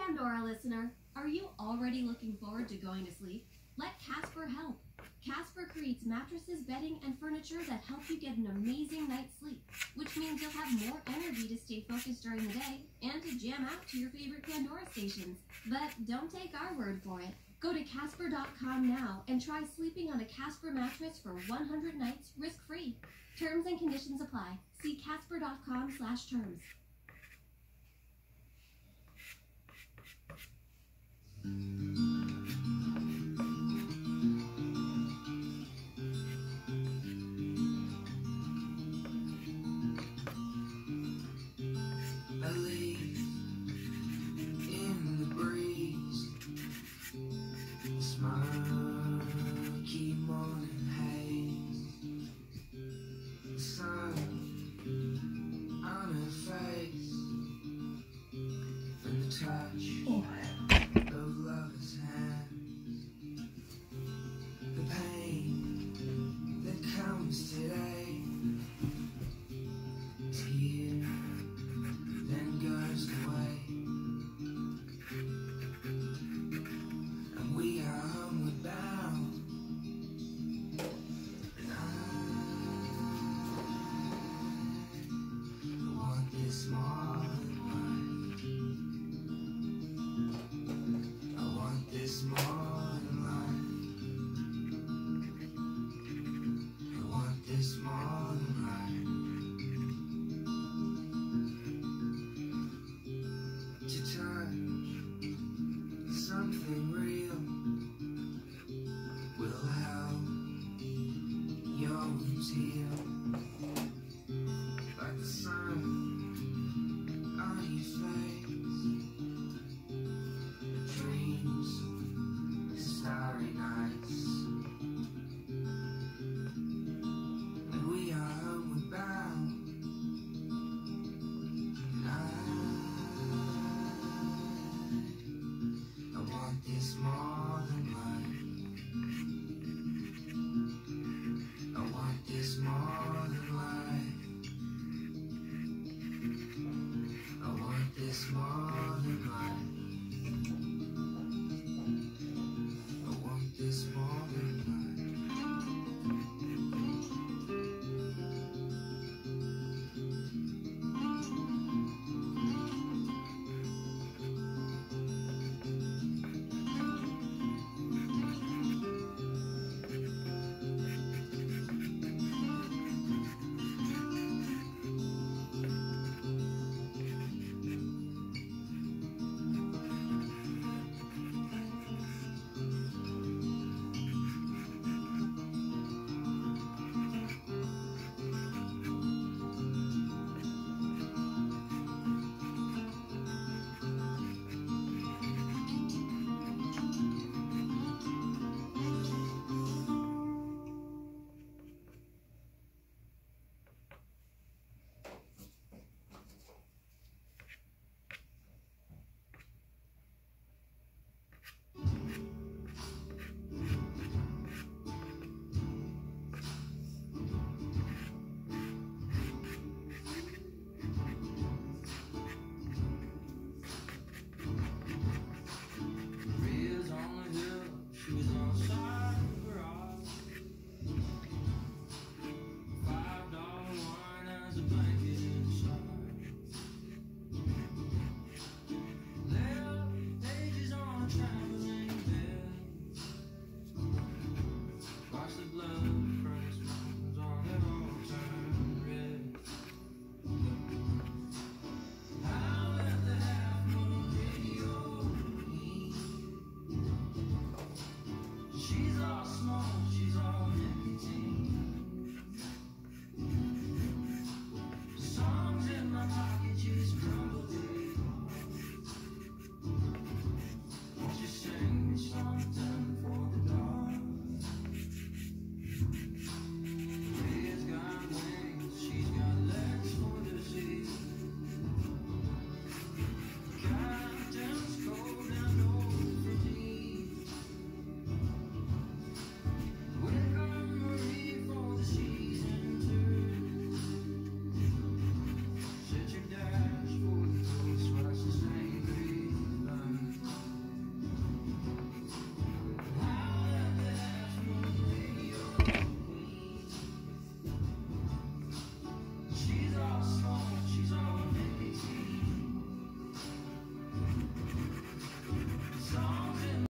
Pandora listener, are you already looking forward to going to sleep? Let Casper help. Casper creates mattresses, bedding, and furniture that help you get an amazing night's sleep, which means you'll have more energy to stay focused during the day and to jam out to your favorite Pandora stations. But don't take our word for it. Go to Casper.com now and try sleeping on a Casper mattress for 100 nights risk-free. Terms and conditions apply. See Casper.com slash terms. And the on